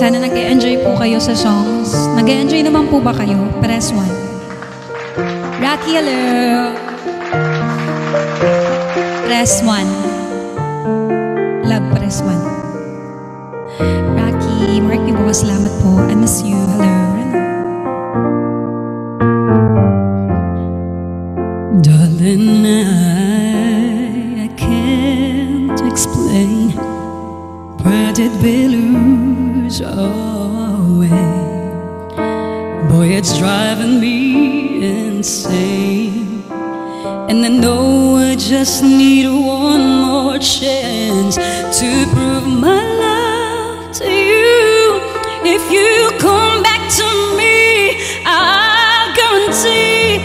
Sana nag-enjoy po kayo sa songs. Nag-enjoy naman po ba kayo? Press 1. Rocky, hello! Press 1. Love, press 1. Rocky, Mark, po salamat po. I miss you. Hello. Darling, I, can't explain where did we lose our way? Boy, it's driving me insane. And I know I just need one more chance to prove my love to you. If you come back to me, I'll guarantee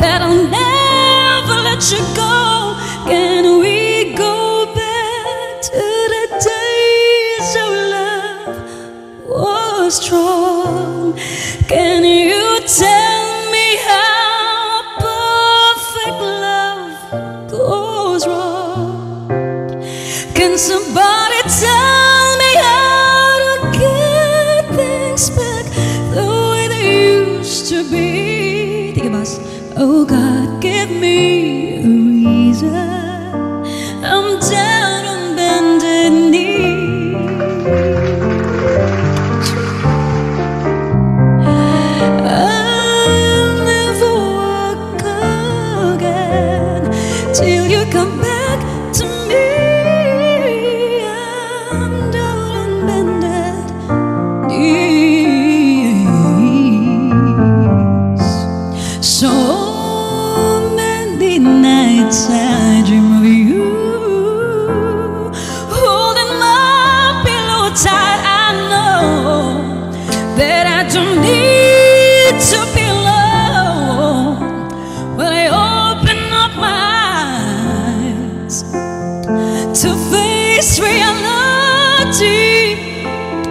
that I'll never let you go. Can we go back to the days of strong? Can you tell me how perfect love goes wrong? Can somebody tell me how to get things back the way they used to be? Think about us. Oh God, give me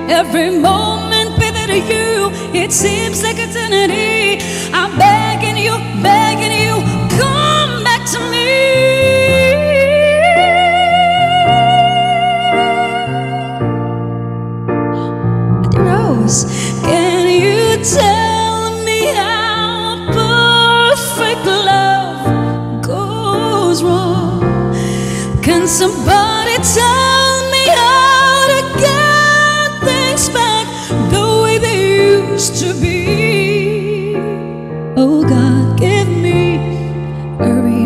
Every moment with you, it seems like eternity. I'm begging you, begging you, come back to me. Rose, can you tell me how perfect love goes wrong? Can somebody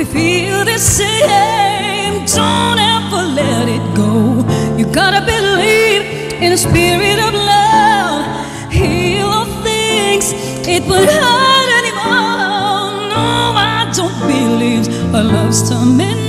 you. Feel the same, don't ever let it go. You gotta believe in a spirit of love. Heal all things, it won't hurt anymore. No, I don't believe our love's coming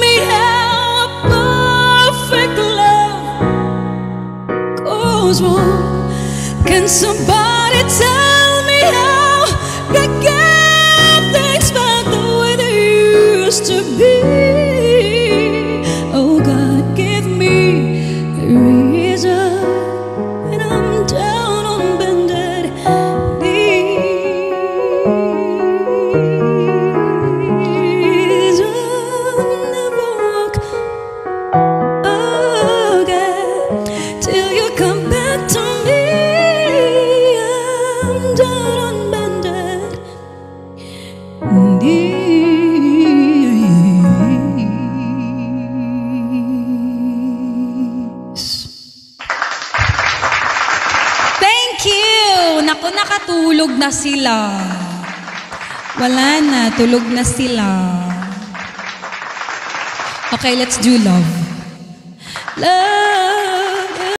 me how perfect love goes wrong? Can somebody tell me how tulog na sila. Wala na, tulog na sila. Okay, let's do love. Love.